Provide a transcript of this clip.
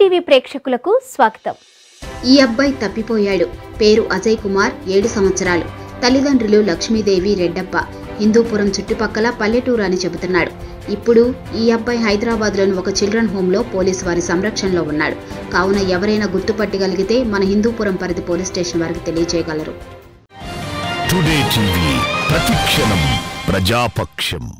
TV ప్రేక్షకులకు స్వాగతం. ఈ అబ్బాయి తప్పిపోయాడు. పేరు అజయ్ కుమార్ ఏడు సంవత్సరాలు. తల్లిదండ్రులు లక్ష్మీదేవి రెడ్డప్ప. హిందూపురం చుట్టుపక్కల పల్లెటూరు అని చెబుతున్నాడు. ఇప్పుడు ఈ అబ్బాయి హైదరాబాద్లోని ఒక చిల్డ్రన్ హోంలో పోలీసు వారి సంరక్షణలో ఉన్నాడు. కావున ఎవరైనా గుర్తుపట్టగలిగితే మన హిందూపురం పరిధి పోలీస్ స్టేషన్ వారికి తెలియజేయగలరు. టుడే టీవీ ప్రతిక్షణం ప్రజాపక్షం.